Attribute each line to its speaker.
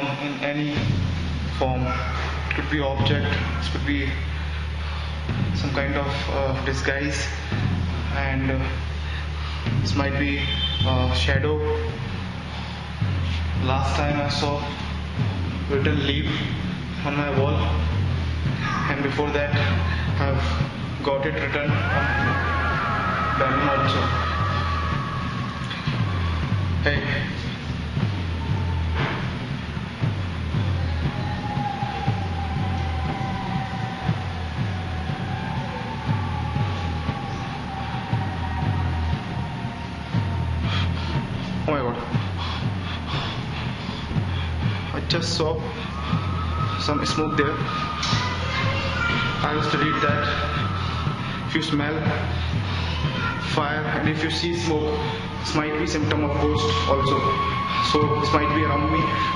Speaker 1: in any form. It could be object, it could be some kind of uh, disguise, and uh, this might be uh, shadow. Last time I saw written leaf on my wall, and before that I've got it written on banner also. Hey. Oh my god. I just saw some smoke there. I will studied that. If you smell fire and if you see smoke, this might be symptom of ghost also. So this might be around me